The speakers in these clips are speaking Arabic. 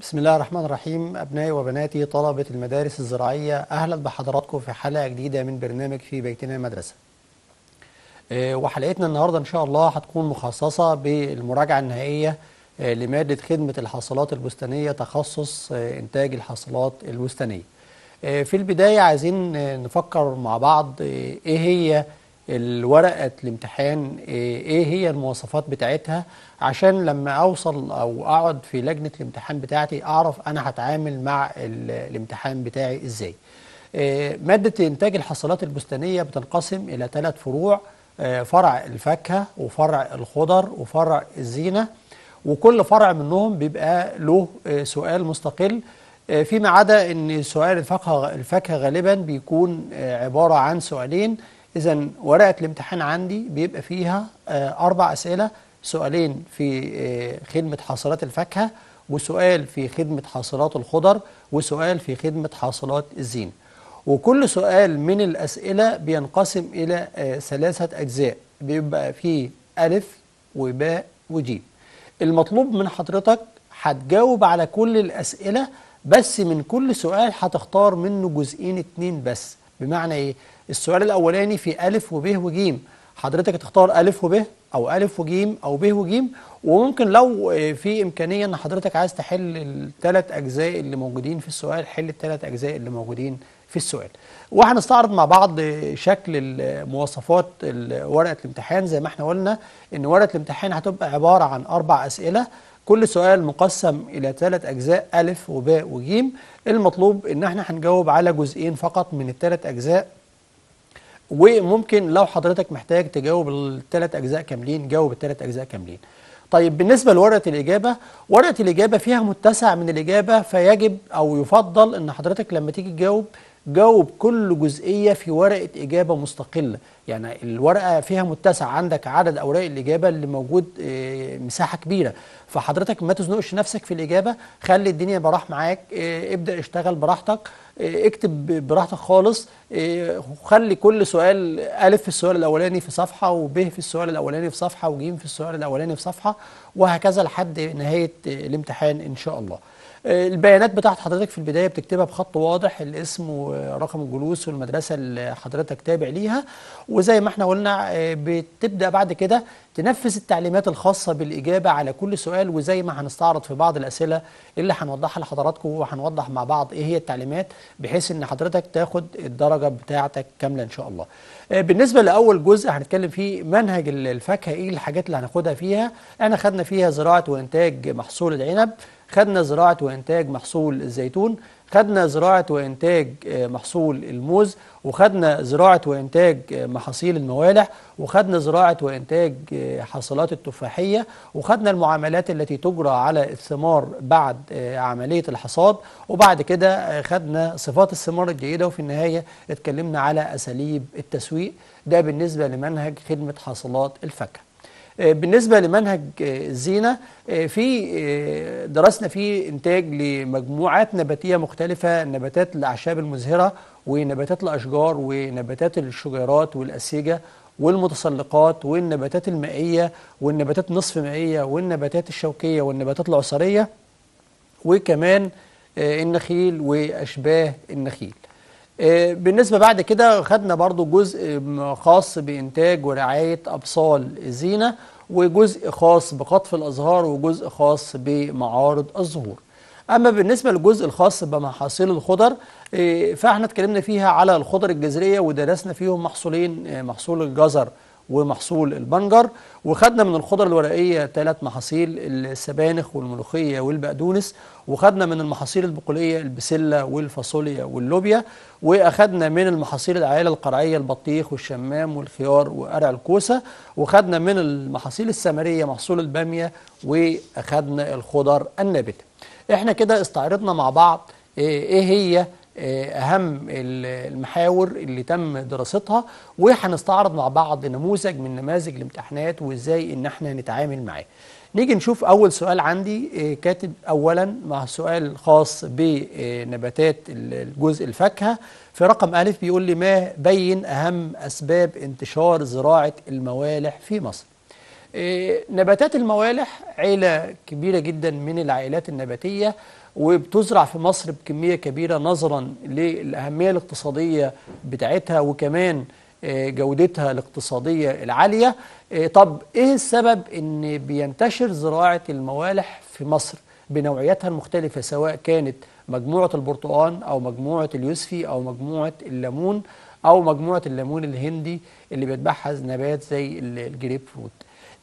بسم الله الرحمن الرحيم. أبنائي وبناتي طلبة المدارس الزراعية أهلا بحضراتكم في حلقة جديدة من برنامج في بيتنا مدرسة آه، وحلقتنا النهاردة إن شاء الله هتكون مخصصة بالمراجعة النهائية آه، لمادة خدمة الحاصلات البستانية تخصص آه، إنتاج الحاصلات البستانية. في البداية عايزين نفكر مع بعض إيه هي الورقة الامتحان آه، إيه هي المواصفات بتاعتها؟ عشان لما أوصل أو أقعد في لجنة الامتحان بتاعتي أعرف أنا هتعامل مع ال- الامتحان بتاعي إزاي. آه، مادة إنتاج الحصلات البستانية بتنقسم إلى ثلاث فروع آه، فرع الفاكهة وفرع الخضر وفرع الزينة وكل فرع منهم بيبقى له سؤال مستقل. فيما عدا إن سؤال الفاكهة الفاكهة غالبا بيكون عبارة عن سؤالين. إذا ورقة الامتحان عندي بيبقى فيها آه، أربع أسئلة سؤالين في آه، خدمة حاصلات الفاكهة وسؤال في خدمة حاصلات الخضر وسؤال في خدمة حاصلات الزينه وكل سؤال من الأسئلة بينقسم إلى آه، ثلاثة أجزاء. بيبقى فيه ألف وباء وجيم. المطلوب من حضرتك هتجاوب على كل الأسئلة بس من كل سؤال هتختار منه جزئين اتنين بس. بمعنى إيه؟ السؤال الأولاني في ألف وب وجيم حضرتك تختار ألف وب أو ألف وجيم أو ب وجيم وممكن لو في إمكانية إن حضرتك عايز تحل الثلاث أجزاء اللي موجودين في السؤال حل الثلاث أجزاء اللي موجودين في السؤال. وهنستعرض مع بعض شكل المواصفات ال- ورقة الامتحان. زي ما إحنا قلنا إن ورقة الامتحان هتبقى عبارة عن أربع أسئلة. كل سؤال مقسم إلى ثلاث أجزاء ألف وباء وجيم المطلوب إن إحنا هنجاوب على جزئين فقط من الثلاث أجزاء. وممكن لو حضرتك محتاج تجاوب الثلاث أجزاء كاملين جاوب الثلاث أجزاء كاملين. طيب بالنسبة لورقة الإجابة ورقة الإجابة فيها متسع من الإجابة فيجب أو يفضل إن حضرتك لما تيجي تجاوب جاوب كل جزئية في ورقة إجابة مستقلة. يعني الورقة فيها متسع عندك عدد أوراق الإجابة اللي موجود آه، مساحة كبيرة. فحضرتك ما تزنقش نفسك في الإجابة خلي الدنيا براح معاك آه، ابدأ اشتغل براحتك آه، اكتب براحتك خالص آه، خلي كل سؤال ألف في السؤال الأولاني في صفحة وب في السؤال الأولاني في صفحة وجيم في السؤال الأولاني في صفحة وهكذا لحد نهاية الامتحان إن شاء الله. البيانات بتاعت حضرتك في البداية بتكتبها بخط واضح الاسم ورقم الجلوس والمدرسة اللي حضرتك تابع ليها وزي ما إحنا قلنا آه، بتبدأ بعد كده تنفذ التعليمات الخاصة بالإجابة على كل سؤال وزي ما هنستعرض في بعض الأسئلة اللي هنوضحها لحضراتكم وهنوضح مع بعض إيه هي التعليمات بحيث إن حضرتك تاخد الدرجة بتاعتك كاملة إن شاء الله. آه، بالنسبة لأول جزء هنتكلم فيه منهج ال- الفاكهة إيه الحاجات اللي هناخدها فيها؟ إحنا خدنا فيها زراعة وإنتاج محصول العنب، خدنا زراعة وإنتاج محصول الزيتون، خدنا زراعة وإنتاج آه، محصول الموز وخدنا زراعة وإنتاج آه، محاصيل الموالح وخدنا زراعة وإنتاج آه، حاصلات التفاحية وخدنا المعاملات التي تجرى على الثمار بعد عملية الحصاد وبعد كده خدنا صفات الثمار الجيدة وفي النهاية اتكلمنا على أساليب التسويق. ده بالنسبة لمنهج خدمة حاصلات الفاكهة. بالنسبة لمنهج آه، الزينة آه، في آه، درسنا فيه إنتاج لمجموعات نباتية مختلفة نباتات الأعشاب المزهرة ونباتات الأشجار ونباتات الشجيرات والأسيجة والمتسلقات والنباتات المائية والنباتات نصف مائية والنباتات الشوكية والنباتات العصرية وكمان آه، النخيل وأشباه النخيل. آه، بالنسبة بعد كده خدنا برضو جزء خاص بإنتاج ورعاية أبصال الزينة وجزء خاص بقطف الأزهار وجزء خاص بمعارض الزهور. أما بالنسبة للجزء الخاص بمحاصيل الخضر آه، فإحنا اتكلمنا فيها على الخضر الجذرية ودرسنا فيهم محصولين آه، محصول الجزر. ومحصول البنجر. وخدنا من الخضر الورقية ثلاث محاصيل السبانخ والملوخية والبقدونس. وخدنا من المحاصيل البقولية البسلة والفاصوليا واللوبيا. وأخدنا من المحاصيل العائلة القرعية البطيخ والشمام والخيار وقرع الكوسة. وخدنا من المحاصيل الثمرية محصول البامية. وأخدنا الخضر النابتة إحنا كده استعرضنا مع بعض إيه إيه هي آه، ال- المحاور اللي تم دراستها وهنستعرض مع بعض نموذج من نماذج الامتحانات وإزاي إن إحنا نتعامل معاه. نيجي نشوف أول سؤال عندي آه، كاتب اولا مع سؤال خاص بنباتات الجزء الفاكهة. في رقم ألف بيقول لي ما بين أهم أسباب انتشار زراعة الموالح في مصر؟ إيه، نباتات الموالح عيلة كبيرة جدا من العائلات النباتية. وبتزرع في مصر بكمية كبيرة نظرا للأهمية الاقتصادية بتاعتها وكمان آه، جودتها الاقتصادية العالية. آه، طب إيه السبب إن بينتشر زراعة الموالح في مصر بنوعياتها المختلفة سواء كانت مجموعة البرتقال أو مجموعة اليوسفي أو مجموعة الليمون أو مجموعة الليمون الهندي اللي بيتبعها نبات زي ال- الجريب فروت؟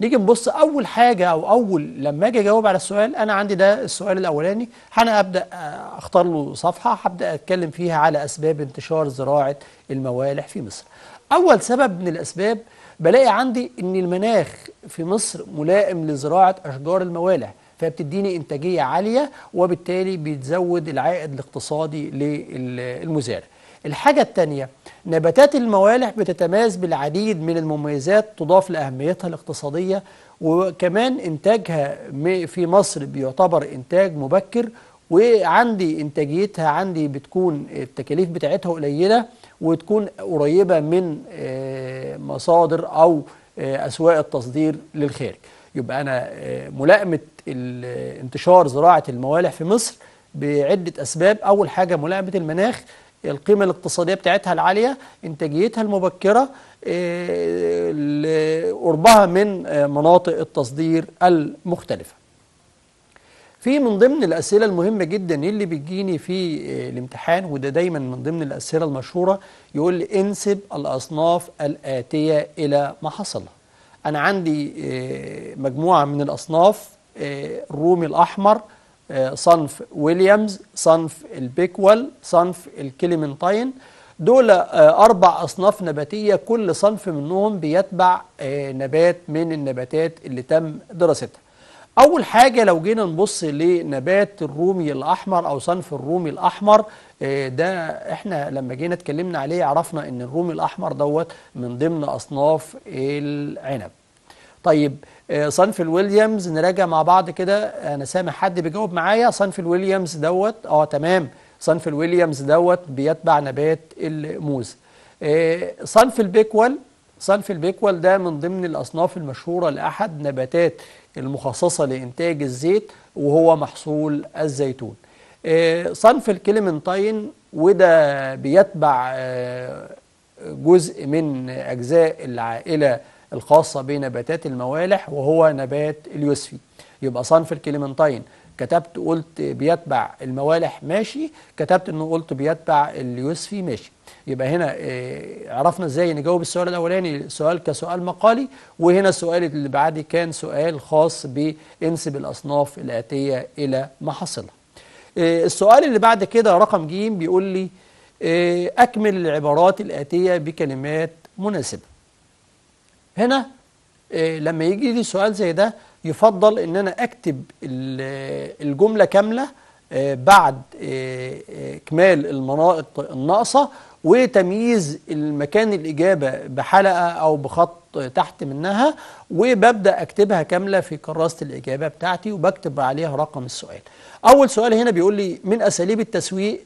نيجي نبص أول حاجة أو أول لما أجي أجاوب على السؤال أنا عندي ده السؤال الأولاني أنا أبدأ آه، أختار له صفحة هبدأ أتكلم فيها على أسباب انتشار زراعة الموالح في مصر. أول سبب من الأسباب بلاقي عندي إن المناخ في مصر ملائم لزراعة أشجار الموالح فبتديني إنتاجية عالية وبالتالي بتزود العائد الاقتصادي للمزارع الحاجة التانية نباتات الموالح بتتميز بالعديد من المميزات تضاف لأهميتها الاقتصادية وكمان إنتاجها في مصر بيعتبر إنتاج مبكر وعندي إنتاجيتها عندي بتكون التكاليف بتاعتها قليلة وتكون قريبة من آه، مصادر أو آه، أسواق التصدير للخارج. يبقى أنا آه، ملائمة انتشار زراعة الموالح في مصر بعدة أسباب. أول حاجة ملائمة المناخ القيمة الاقتصادية بتاعتها العالية إنتاجيتها المبكرة آه، قربها من آه، مناطق التصدير المختلفة. في من ضمن الأسئلة المهمة جدا اللي بتجيني في آه، الامتحان وده دايما من ضمن الأسئلة المشهورة يقول لي انسب الأصناف الآتية إلى ما حصل. أنا عندي مجموعة من الأصناف الرومي الأحمر صنف ويليامز صنف البيكوال صنف الكليمنتاين. دول آه، أربع أصناف نباتية كل صنف منهم بيتبع آه، نبات من النباتات اللي تم دراستها. أول حاجة لو جينا نبص لنبات الرومي الأحمر أو صنف الرومي الأحمر آه، ده إحنا لما جينا اتكلمنا عليه عرفنا إن الرومي الأحمر دوت من ضمن أصناف العنب. طيب آه، صنف الويليامز نراجع مع بعض كده. أنا سامع حد بيجاوب معايا. صنف الويليامز دوت آه تمام. صنف الويليامز دوت بيتبع نبات الموز. آه، صنف البيكوال صنف البيكوال ده من ضمن الأصناف المشهورة لأحد نباتات المخصصة لإنتاج الزيت وهو محصول الزيتون. آه، صنف الكليمنتاين وده بيتبع آه، جزء من أجزاء العائلة الخاصة بنباتات الموالح وهو نبات اليوسفي. يبقى صنف الكليمنتاين. كتبت قلت بيتبع الموالح ماشي كتبت إنه قلت بيتبع اليوسفي ماشي. يبقى هنا آه، عرفنا إزاي نجاوب السؤال الأولاني سؤال كسؤال مقالي وهنا السؤال اللي بعدي كان سؤال خاص بانسب الاصناف الآتية إلى محاصيلها. آه، السؤال اللي بعد كده رقم ج بيقول لي آه، أكمل العبارات الآتية بكلمات مناسبة. هنا آه، لما يجي لي سؤال زي ده يفضل إن أنا أكتب ال- الجملة كاملة آه، بعد آه، إكمال المناطق الناقصة وتمييز المكان الإجابة بحلقة أو بخط تحت منها وببدأ أكتبها كاملة في كراسة الإجابة بتاعتي وبكتب عليها رقم السؤال. أول سؤال هنا بيقول لي من أساليب التسويق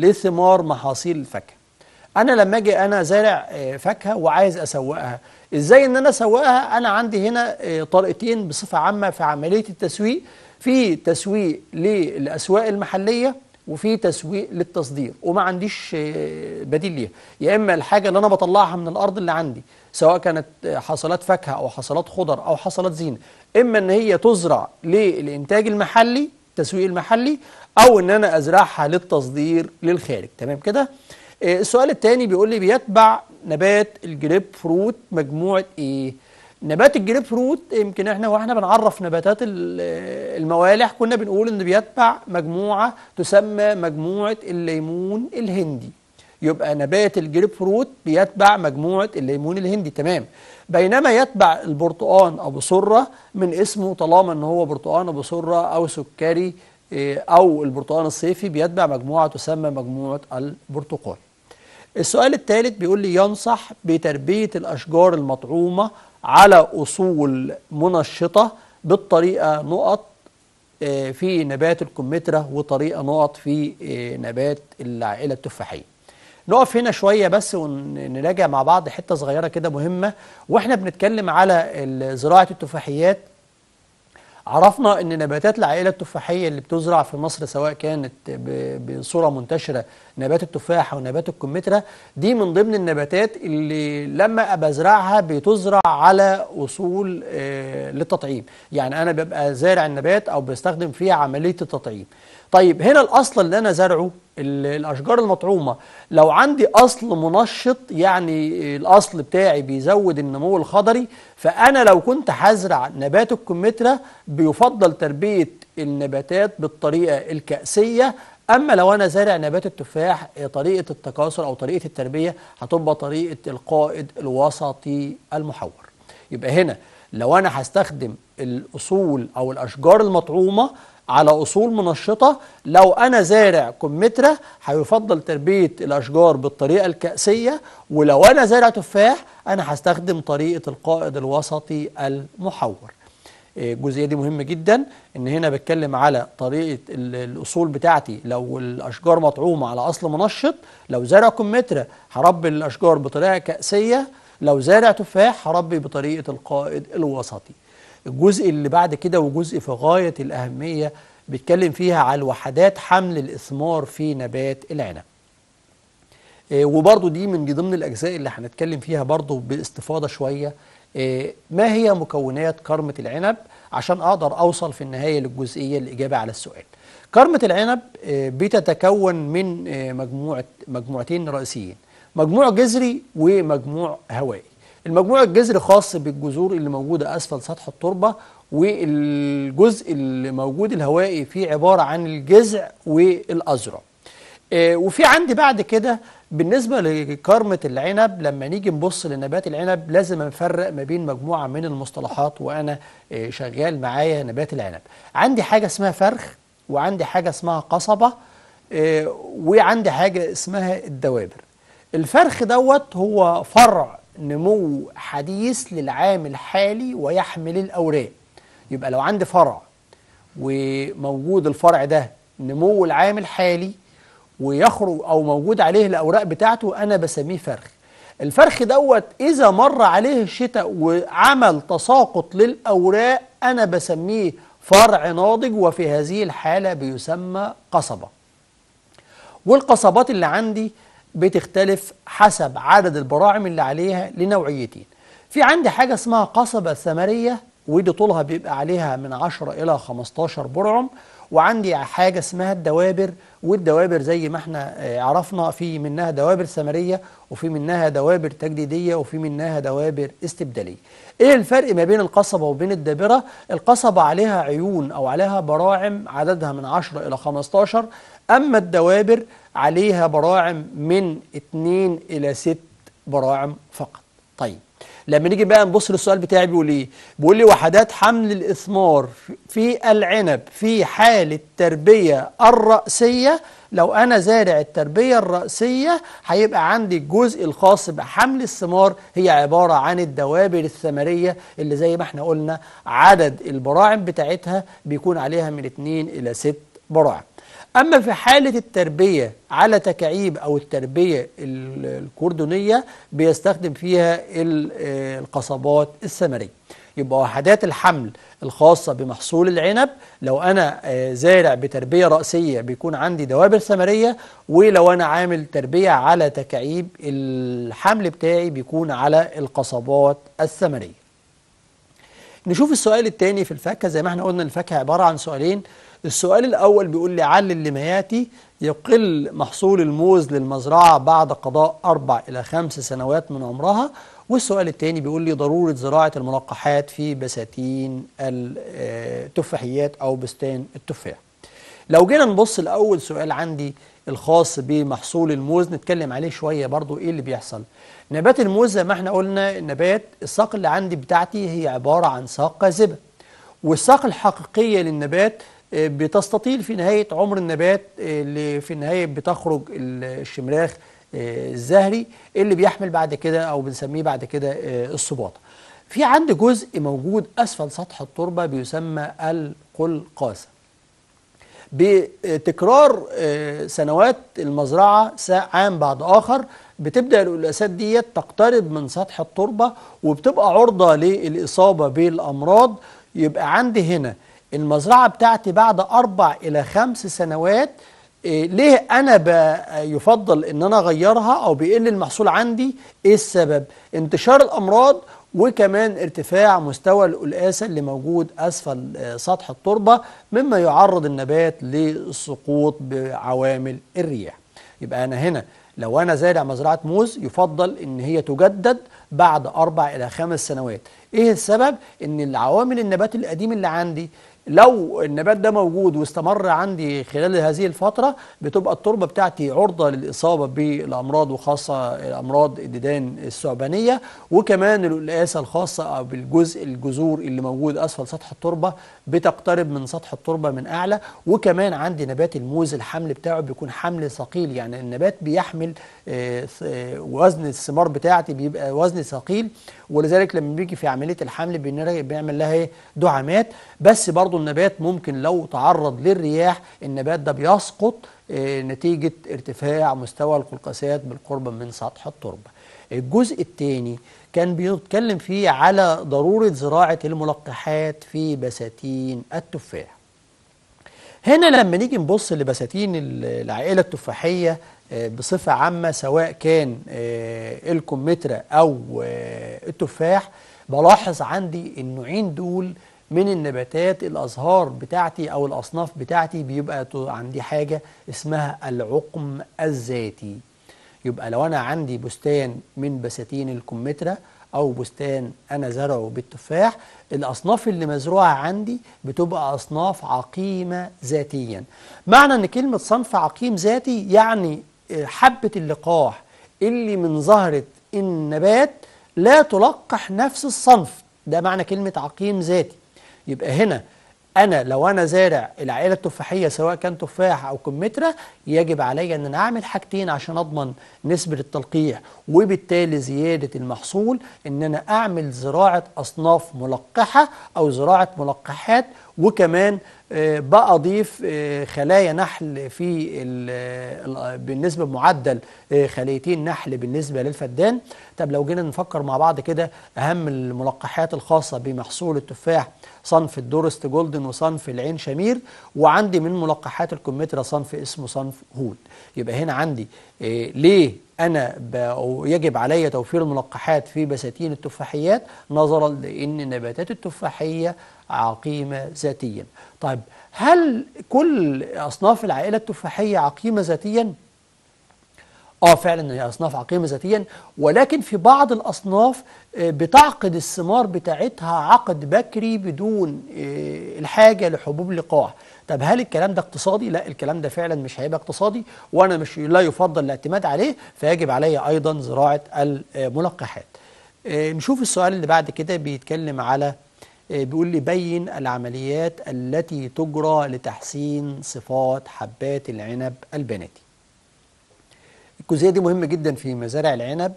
لثمار محاصيل الفاكهة؟ أنا لما أجي أنا زارع فاكهة وعايز أسوقها إزاي ان أنا اسوقها؟ أنا عندي هنا آه، طريقتين بصفة عامة في عملية التسويق. في تسويق للأسواق المحلية وفي تسويق للتصدير وما عنديش آه، بديل ليها. يا إما الحاجة اللي أنا بطلعها من الأرض اللي عندي سواء كانت آه، حصلات فاكهة أو حصلات خضر أو حصلات زينة. إما إن هي تزرع للإنتاج المحلي التسويق المحلي أو إن أنا أزرعها للتصدير للخارج. تمام كده؟ السؤال الثاني بيقول لي بيتبع نبات الجريب فروت مجموعة إيه؟ نبات الجريب فروت يمكن إحنا وإحنا بنعرف نباتات ال- الموالح كنا بنقول إن بيتبع مجموعة تسمى مجموعة الليمون الهندي. يبقى نبات الجريب فروت بيتبع مجموعة الليمون الهندي. تمام. بينما يتبع البرتقان أبو سرة من اسمه طالما إن هو برتقان أبو سرة أو سكري آه، أو البرتقان الصيفي بيتبع مجموعة تسمى مجموعة البرتقال. السؤال الثالث بيقول لي ينصح بتربية الأشجار المطعومة على أصول منشطة بالطريقة نقط آه، في نبات الكمثرى وطريقة نقط في آه، نبات العائلة التفاحية. نقف هنا شوية بس ونراجع مع بعض حتة صغيرة كده مهمة. وإحنا بنتكلم على زراعة التفاحيات عرفنا إن نباتات العائلة التفاحية اللي بتزرع في مصر سواء كانت بصورة منتشرة نبات التفاح أو نبات الكمثرى دي من ضمن النباتات اللي لما أبقى أزرعها بتزرع على أصول آه، للتطعيم. يعني أنا ببقى زارع النبات أو بستخدم فيها عملية التطعيم. طيب هنا الأصل اللي أنا زرعه ال- الأشجار المطعومة. لو عندي أصل منشط يعني الأصل بتاعي بيزود النمو الخضري فأنا لو كنت هزرع نبات الكمثرى بيفضل تربية النباتات بالطريقة الكأسية. أما لو أنا زارع نبات التفاح آه، طريقة التكاثر أو طريقة التربية هتبقى طريقة القائد الوسطي المحور. يبقى هنا لو أنا هستخدم الأصول أو الأشجار المطعومة على أصول منشطة. لو أنا زارع كمثرى هيفضل تربية الأشجار بالطريقة الكأسية. ولو أنا زارع تفاح أنا هستخدم طريقة القائد الوسطي المحور. إيه، الجزئية دي مهمة جدا. إن هنا بتكلم على طريقة ال- الأصول بتاعتي. لو الأشجار مطعومة على أصل منشط لو زارع كمثرى هربي الأشجار بطريقة كأسية. لو زارع تفاح هربي بطريقة القائد الوسطي. الجزء اللي بعد كده وجزء في غاية الأهمية بيتكلم فيها على وحدات حمل الإثمار في نبات العنب. إيه، وبرضو دي من ضمن الأجزاء اللي هنتكلم فيها برضو باستفاضة شوية. إيه، ما هي مكونات كرمة العنب؟ عشان أقدر أوصل في النهاية للجزئية الإجابة على السؤال. كرمة العنب إيه، بتتكون من مجموعة مجموعتين رئيسيين. مجموع جذري ومجموع هوائي. المجموع الجذري خاص بالجذور اللي موجودة أسفل سطح التربة والجزء اللي موجود الهوائي فيه عبارة عن الجذع والأذرع آه، وفي عندي بعد كده بالنسبة لكرمة العنب لما نيجي نبص لنبات العنب لازم نفرق ما بين مجموعة من المصطلحات وأنا آه، شغال معايا نبات العنب. عندي حاجة اسمها فرخ وعندي حاجة اسمها قصبة آه، وعندي حاجة اسمها الدوابر. الفرخ دوت هو فرع نمو حديث للعام الحالي ويحمل الأوراق. يبقى لو عندي فرع وموجود الفرع ده نمو العام الحالي ويخرج أو موجود عليه الأوراق بتاعته أنا بسميه فرخ. الفرخ دوت إذا مر عليه الشتاء وعمل تساقط للأوراق أنا بسميه فرع ناضج وفي هذه الحالة بيسمى قصبة. والقصبات اللي عندي بتختلف حسب عدد البراعم اللي عليها لنوعيتين. في عندي حاجة اسمها قصبة ثمرية ودي طولها بيبقى عليها من 10 إلى 15 برعم. وعندي حاجة اسمها الدوابر والدوابر زي ما إحنا آه، عرفنا في منها دوابر ثمرية وفي منها دوابر تجديدية وفي منها دوابر استبدالية. إيه الفرق ما بين القصبة وبين الدابرة؟ القصبة عليها عيون أو عليها براعم عددها من 10 إلى 15 أما الدوابر عليها براعم من 2 إلى 6 براعم فقط. طيب لما نيجي بقى نبص للسؤال بتاعي بيقول إيه؟ بيقول لي وحدات حمل الإثمار في العنب في حال التربية الرأسية لو أنا زارع التربية الرأسية هيبقى عندي الجزء الخاص بحمل الثمار هي عبارة عن الدوابر الثمرية اللي زي ما إحنا قلنا عدد البراعم بتاعتها بيكون عليها من 2 إلى 6 براعم. أما في حالة التربية على تكعيب أو التربية ال- الكردونية بيستخدم فيها ال- القصبات الثمرية يبقى وحدات الحمل الخاصة بمحصول العنب لو أنا آه، زارع بتربية رأسية بيكون عندي دوابر ثمرية ولو أنا عامل تربية على تكعيب الحمل بتاعي بيكون على القصبات الثمرية نشوف السؤال الثاني في الفاكهة. زي ما إحنا قلنا الفاكهة عبارة عن سؤالين. السؤال الأول بيقول لي علل لما يأتي يقل محصول الموز للمزرعة بعد قضاء أربع إلى خمس سنوات من عمرها؟ والسؤال الثاني بيقول لي ضرورة زراعة الملقحات في بساتين التفاحيات أو بستان التفاح. لو جينا نبص لأول سؤال عندي الخاص بمحصول الموز نتكلم عليه شوية برضو إيه اللي بيحصل. نبات الموز زي ما إحنا قلنا النبات الساق اللي عندي بتاعتي هي عبارة عن ساق كاذبة والساق الحقيقية للنبات بتستطيل في نهاية عمر النبات اللي في النهاية بتخرج الشمراخ آه، الزهري اللي بيحمل بعد كده أو بنسميه بعد كده آه، الصباطة في عندي جزء موجود أسفل سطح التربة بيسمى القلقاسة. بتكرار آه، سنوات المزرعة عام بعد آخر بتبدأ القلقاسات ديت تقترب من سطح التربة وبتبقى عرضة للإصابة بالأمراض. يبقى عندي هنا المزرعة بتاعتي بعد أربع إلى خمس سنوات إيه ليه أنا ب- يفضل إن أنا أغيرها أو بيقل المحصول عندي؟ إيه السبب؟ انتشار الأمراض وكمان ارتفاع مستوى القلقاسه اللي موجود أسفل آه، سطح التربة مما يعرض النبات للسقوط بعوامل الرياح. يبقى أنا هنا لو أنا زارع مزرعة موز يفضل إن هي تجدد بعد أربع إلى خمس سنوات. إيه السبب؟ إن العوامل النبات القديم اللي عندي لو النبات ده موجود واستمر عندي خلال هذه الفترة بتبقى التربة بتاعتي عرضة للإصابة بالأمراض وخاصة الأمراض الديدان الثعبانية وكمان القلقاسة الخاصة أو بالجزء الجذور اللي موجود أسفل سطح التربة بتقترب من سطح التربة من أعلى وكمان عندي نبات الموز الحمل بتاعه بيكون حمل ثقيل يعني النبات بيحمل وزن الثمار بتاعتي بيبقى وزن ثقيل ولذلك لما بيجي في عملية الحمل بيعمل لها إيه؟ دعامات. بس برضو النبات ممكن لو تعرض للرياح النبات ده بيسقط آه، نتيجة ارتفاع مستوى القلقاسات بالقرب من سطح التربة. الجزء الثاني كان بيتكلم فيه على ضرورة زراعة الملقحات في بساتين التفاح. هنا لما نيجي نبص لبساتين ال- العائلة التفاحية آه، بصفة عامة سواء كان آه، الكمثرى أو آه، التفاح بلاحظ عندي النوعين دول من النباتات الأزهار بتاعتي أو الأصناف بتاعتي بيبقى عندي حاجة اسمها العقم الذاتي. يبقى لو أنا عندي بستان من بساتين الكمثرى أو بستان أنا زرعه بالتفاح الأصناف اللي مزروعة عندي بتبقى أصناف عقيمة ذاتيا. معنى أن كلمة صنف عقيم ذاتي يعني آه، حبة اللقاح اللي من زهرة النبات لا تلقح نفس الصنف. ده معنى كلمة عقيم ذاتي. يبقى هنا أنا لو أنا زارع العائلة التفاحية سواء كان تفاح أو كمثرى يجب علي أن أنا أعمل حاجتين عشان أضمن نسبة التلقيح وبالتالي زيادة المحصول إن أنا أعمل زراعة أصناف ملقحة أو زراعة ملقحات وكمان آه، بأضيف آه، خلايا نحل في ال- بالنسبة بمعدل آه، خليتين نحل بالنسبة للفدان. طب لو جينا نفكر مع بعض كده أهم الملقحات الخاصة بمحصول التفاح صنف الدورست جولدن وصنف العين شيمر وعندي من ملقحات الكمثرى صنف اسمه صنف هود. يبقى هنا عندي آه، ليه أنا ب- يجب علي توفير الملقحات في بساتين التفاحيات؟ نظرا لأن النباتات التفاحية عقيمة ذاتيا. طيب هل كل أصناف العائلة التفاحية عقيمة ذاتيا؟ آه فعلا هي أصناف عقيمة ذاتيا ولكن في بعض الأصناف آه، بتعقد الثمار بتاعتها عقد بكري بدون آه، الحاجة لحبوب لقاح. طب هل الكلام ده اقتصادي؟ لا الكلام ده فعلا مش هيبقى اقتصادي وأنا مش لا يفضل الاعتماد عليه فيجب علي أيضا زراعة الملقحات. آه، نشوف السؤال اللي بعد كده بيتكلم على بيقول لي بين العمليات التي تجرى لتحسين صفات حبات العنب البناتي. الجزئية دي مهمة جدا في مزارع العنب.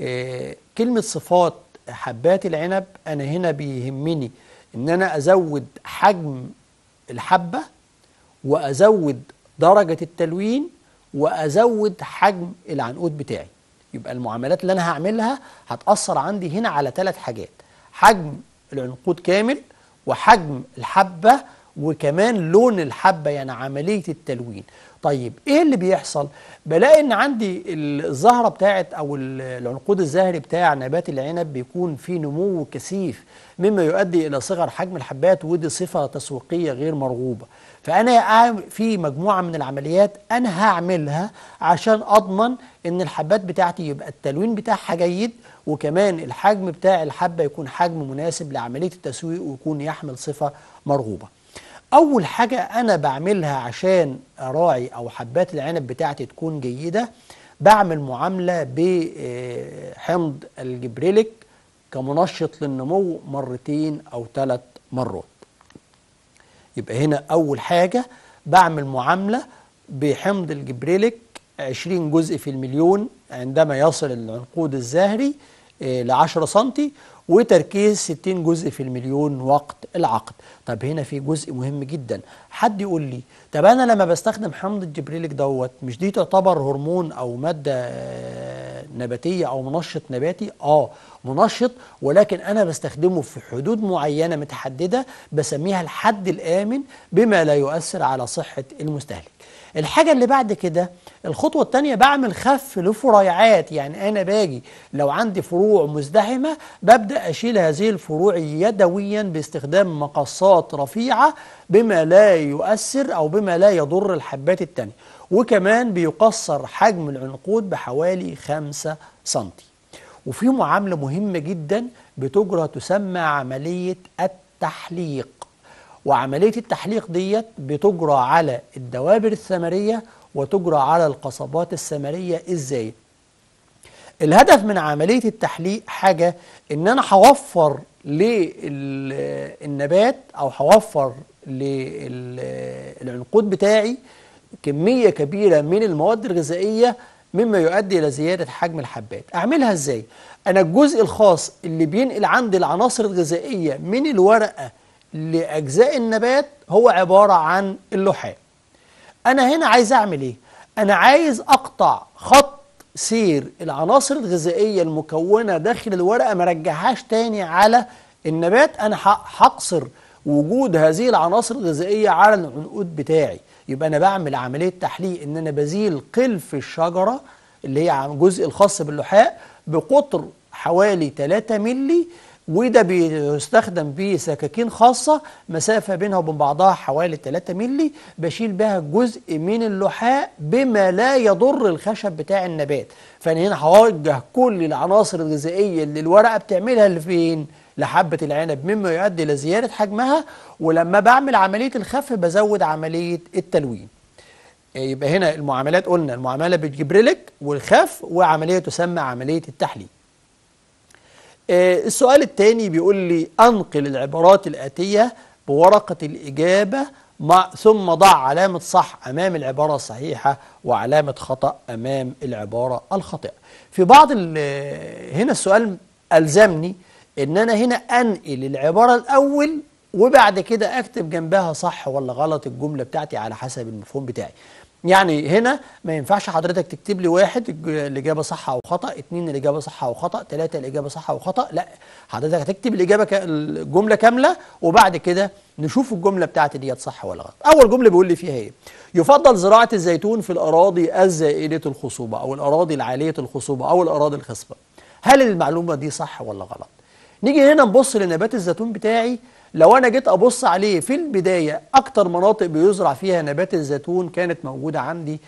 آه، كلمة صفات حبات العنب أنا هنا بيهمني إن أنا أزود حجم الحبة وأزود درجة التلوين وأزود حجم العنقود بتاعي. يبقى المعاملات اللي أنا هعملها هتأثر عندي هنا على ثلاث حاجات. حجم العنقود كامل وحجم الحبة وكمان لون الحبة يعني عملية التلوين. طيب إيه اللي بيحصل؟ بلاقي إن عندي الزهرة بتاعت أو ال- العنقود الزهري بتاع نبات العنب بيكون فيه نمو كثيف مما يؤدي إلى صغر حجم الحبات ودي صفة تسويقية غير مرغوبة. فأنا في مجموعة من العمليات أنا هعملها عشان أضمن إن الحبات بتاعتي يبقى التلوين بتاعها جيد وكمان الحجم بتاع الحبة يكون حجم مناسب لعملية التسويق ويكون يحمل صفة مرغوبة. أول حاجة أنا بعملها عشان أراعي أو حبات العنب بتاعتي تكون جيدة بعمل معاملة بحمض الجبريليك كمنشط للنمو مرتين أو ثلاث مرات. يبقى هنا أول حاجة بعمل معاملة بحمض الجبريليك 20 جزء في المليون عندما يصل العنقود الزهري ل 10 سنتي وتركيز 60 جزء في المليون وقت العقد. طب هنا في جزء مهم جدا. حد يقول لي طب أنا لما بستخدم حمض الجبريليك دوت مش دي تعتبر هرمون أو مادة آه، نباتية أو منشط نباتي؟ آه منشط ولكن أنا بستخدمه في حدود معينة متحددة بسميها الحد الآمن بما لا يؤثر على صحة المستهلك. الحاجة اللي بعد كده الخطوة الثانية بعمل خف لفريعات يعني أنا باجي لو عندي فروع مزدحمة ببدأ أشيل هذه الفروع يدويا باستخدام مقصات رفيعة بما لا يؤثر أو بما لا يضر الحبات التانية. وكمان بيقصر حجم العنقود بحوالي 5 سنتي. وفي معاملة مهمة جدا بتجرى تسمى عملية التحليق. وعملية التحليق ديت بتجرى على الدوابر الثمرية وتجرى على القصبات الثمرية إزاي؟ الهدف من عملية التحليق حاجة إن أنا هوفر للنبات أو هوفر للعنقود بتاعي كمية كبيرة من المواد الغذائية مما يؤدي إلى زيادة حجم الحبات أعملها إزاي؟ أنا الجزء الخاص اللي بينقل عندي العناصر الغذائية من الورقة لأجزاء النبات هو عبارة عن اللحاء أنا هنا عايز أعمل إيه؟ أنا عايز أقطع خط سير العناصر الغذائية المكونة داخل الورقة ما رجعهاش تاني على النبات. أنا هقصر وجود هذه العناصر الغذائية على العنقود بتاعي. يبقى أنا بعمل عملية تحليق إن أنا بزيل قلف الشجرة اللي هي الجزء الخاص باللحاء بقطر حوالي 3 ملي وده بيستخدم بيه سكاكين خاصة مسافة بينها وبين بعضها حوالي 3 ملي بشيل بها جزء من اللحاء بما لا يضر الخشب بتاع النبات. فأنا هنا هوجه كل العناصر الغذائية اللي الورقة بتعملها لفين؟ لحبة العنب مما يؤدي إلى زيادة حجمها ولما بعمل عملية الخف بزود عملية التلوين. يبقى هنا المعاملات قلنا المعاملة بالجبريليك والخف وعملية تسمى عملية التحليل. السؤال الثاني بيقول لي أنقل العبارات الآتية بورقة الإجابة مع ثم ضع علامة صح أمام العبارة الصحيحة وعلامة خطأ أمام العبارة الخاطئة. في بعض هنا السؤال ألزمني إن أنا هنا أنقل العبارة الأول وبعد كده أكتب جنبها صح ولا غلط الجملة بتاعتي على حسب المفهوم بتاعي. يعني هنا ما ينفعش حضرتك تكتب لي واحد الإجابة صح أو خطأ اتنين الإجابة صح أو خطأ تلاتة الإجابة صح أو خطأ لأ حضرتك هتكتب الإجابة ك... الجملة كاملة وبعد كده نشوف الجملة بتاعتي ديت صح ولا غلط. أول جملة بيقول لي فيها إيه؟ يفضل زراعة الزيتون في الأراضي الزائدة الخصوبة أو الأراضي العالية الخصوبة أو الأراضي الخصبة. هل المعلومة دي صح ولا غلط؟ نيجي هنا نبص لنبات الزيتون بتاعي لو أنا جيت أبص عليه في البداية أكتر مناطق بيزرع فيها نبات الزيتون كانت موجودة عندي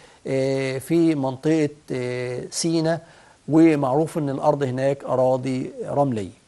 في منطقة سينا ومعروف إن الأرض هناك أراضي رملية.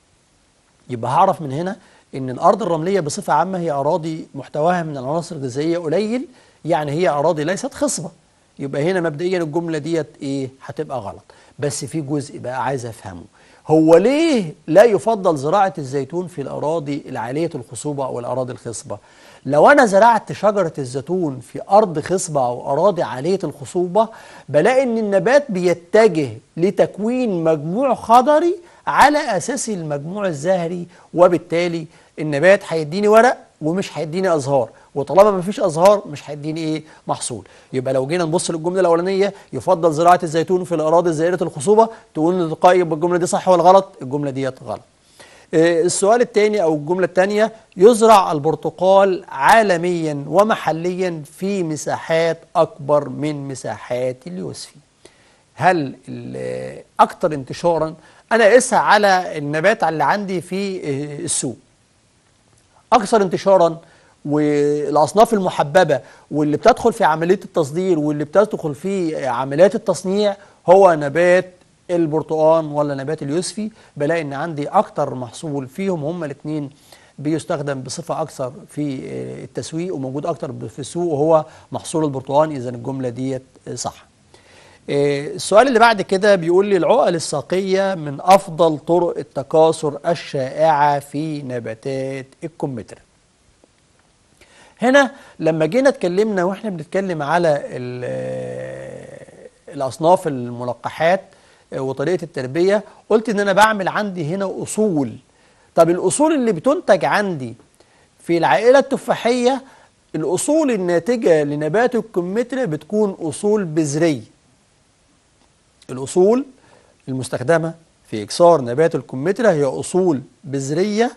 يبقى هعرف من هنا إن الأرض الرملية بصفة عامة هي أراضي محتواها من العناصر الغذائية قليل يعني هي أراضي ليست خصبة. يبقى هنا مبدئيا الجملة ديت إيه؟ هتبقى غلط. بس في جزء بقى عايز أفهمه. هو ليه لا يفضل زراعة الزيتون في الأراضي العالية الخصوبة أو الأراضي الخصبة؟ لو أنا زرعت شجرة الزيتون في أرض خصبة أو أراضي عالية الخصوبة بلاقي أن النبات بيتجه لتكوين مجموع خضري على أساس المجموع الزهري وبالتالي النبات هيديني ورق ومش هيديني أزهار. وطالما ما فيش أزهار مش هيديني إيه؟ محصول. يبقى لو جينا نبص للجملة الأولانية يفضل زراعة الزيتون في الأراضي الزائده الخصوبة تقول للقائي يبقى الجملة دي صح ولا غلط؟ الجملة ديت غلط. إيه السؤال الثاني أو الجملة الثانية يزرع البرتقال عالميا ومحليا في مساحات أكبر من مساحات اليوسفي. هل أكثر انتشارا أنا اقيسها على النبات اللي عندي في السوق. أكثر انتشارا والأصناف المحببة واللي بتدخل في عملية التصدير واللي بتدخل في عمليات التصنيع هو نبات البرتقال ولا نبات اليوسفي. بلاقي إن عندي أكتر محصول فيهم هما الاثنين بيستخدم بصفة أكثر في التسويق وموجود أكتر في السوق وهو محصول البرتقال إذا الجملة ديت صح. السؤال اللي بعد كده بيقول لي العقل الساقية من أفضل طرق التكاثر الشائعة في نباتات الكمثرى هنا لما جينا اتكلمنا وإحنا بنتكلم على الأصناف الملقحات وطريقة التربية قلت إن أنا بعمل عندي هنا أصول. طب الأصول اللي بتنتج عندي في العائلة التفاحية الأصول الناتجة لنبات الكمثرى بتكون أصول بذرية. الأصول المستخدمة في إكسار نبات الكمثرى هي أصول بذرية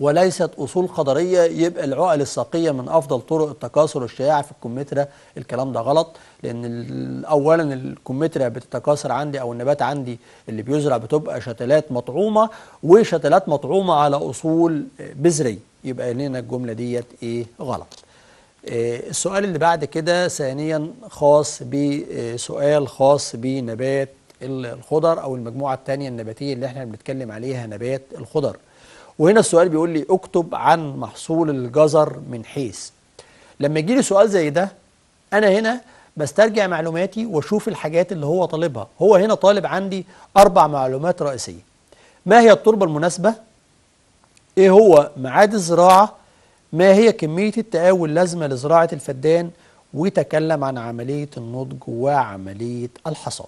وليست أصول قدرية يبقى العقل الساقية من أفضل طرق التكاثر الشائعة في الكمثرى. الكلام ده غلط لأن أولا الكمثرى بتتكاثر عندي أو النبات عندي اللي بيزرع بتبقى شتلات مطعومة وشتلات مطعومة على أصول بذرية. يبقى لنا الجملة ديت إيه؟ غلط. آه، السؤال اللي بعد كده ثانيا خاص بسؤال خاص بنبات الخضر أو المجموعة الثانية النباتية اللي إحنا بنتكلم عليها نبات الخضر. وهنا السؤال بيقول لي اكتب عن محصول الجزر من حيث. لما يجي لي سؤال زي ده أنا هنا بسترجع معلوماتي وأشوف الحاجات اللي هو طالبها. هو هنا طالب عندي أربع معلومات رئيسية. ما هي التربة المناسبة؟ إيه هو ميعاد الزراعة؟ ما هي كمية التقاوي اللازمة لزراعة الفدان؟ وتكلم عن عملية النضج وعملية الحصاد.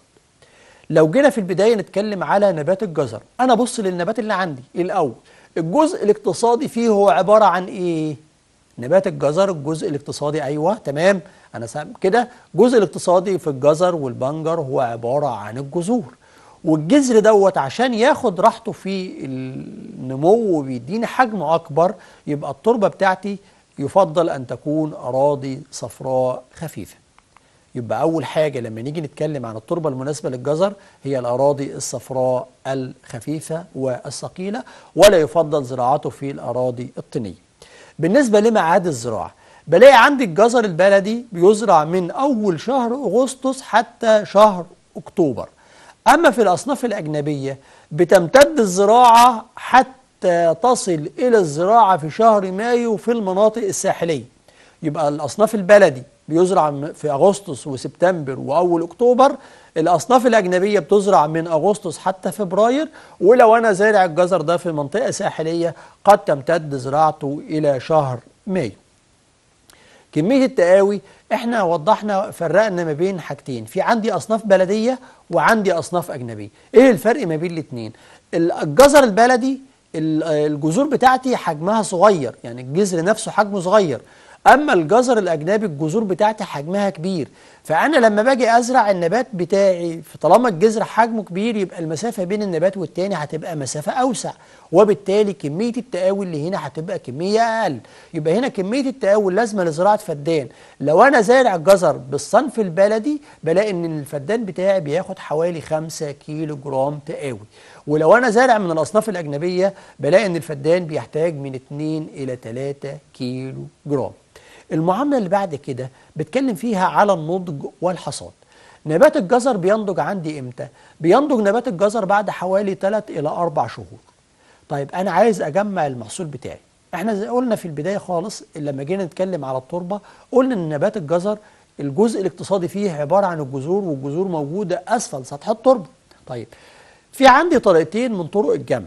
لو جينا في البداية نتكلم على نبات الجزر. أنا بص للنبات اللي عندي الأول. الجزء الاقتصادي فيه هو عبارة عن إيه؟ نبات الجزر الجزء الاقتصادي أيوة تمام. أنا كده. الجزء الاقتصادي في الجزر والبنجر هو عبارة عن الجذور. والجذر دوت عشان ياخد راحته في النمو وبيديني حجم أكبر يبقى التربة بتاعتي يفضل أن تكون أراضي صفراء خفيفة. يبقى أول حاجة لما نيجي نتكلم عن التربة المناسبة للجزر هي الأراضي الصفراء الخفيفة والثقيلة ولا يفضل زراعته في الأراضي الطينية. بالنسبة لميعاد الزراعة بلاقي عندي الجزر البلدي بيزرع من أول شهر أغسطس حتى شهر أكتوبر. أما في الأصناف الأجنبية بتمتد الزراعة حتى تصل إلى الزراعة في شهر مايو في المناطق الساحلية. يبقى الأصناف البلدي بيزرع في أغسطس وسبتمبر وأول أكتوبر. الأصناف الأجنبية بتزرع من أغسطس حتى فبراير ولو أنا زارع الجزر ده في منطقة ساحلية قد تمتد زراعته إلى شهر مايو. كمية التقاوي إحنا وضحنا فرقنا ما بين حاجتين في عندي أصناف بلدية وعندي أصناف أجنبية. إيه الفرق ما بين الاتنين؟ ال- الجزر البلدي ال- الجذور بتاعتي حجمها صغير يعني الجذر نفسه حجمه صغير. أما الجزر الأجنبي الجذور بتاعتي حجمها كبير فأنا لما باجي أزرع النبات بتاعي طالما الجذر حجمه كبير يبقى المسافة بين النبات والتاني هتبقى مسافة أوسع وبالتالي كمية التقاوي اللي هنا هتبقى كمية أقل. يبقى هنا كمية التقاوي اللازمه لزراعة فدان. لو أنا زارع جزر بالصنف البلدي بلاقي إن الفدان بتاعي بياخد حوالي 5 كيلو جرام تقاوي ولو أنا زارع من الأصناف الأجنبية بلاقي إن الفدان بيحتاج من 2 إلى 3 كيلو جرام المعاملة اللي بعد كده بتكلم فيها على النضج والحصاد. نبات الجزر بينضج عندي إمتى؟ بينضج نبات الجزر بعد حوالي 3 إلى 4 شهور. طيب أنا عايز أجمع المحصول بتاعي. إحنا زي قلنا في البداية خالص لما جينا نتكلم على التربة قلنا إن نبات الجزر الجزء الاقتصادي فيه عبارة عن الجذور والجذور موجودة أسفل سطح التربة. طيب في عندي طريقتين من طرق الجمع.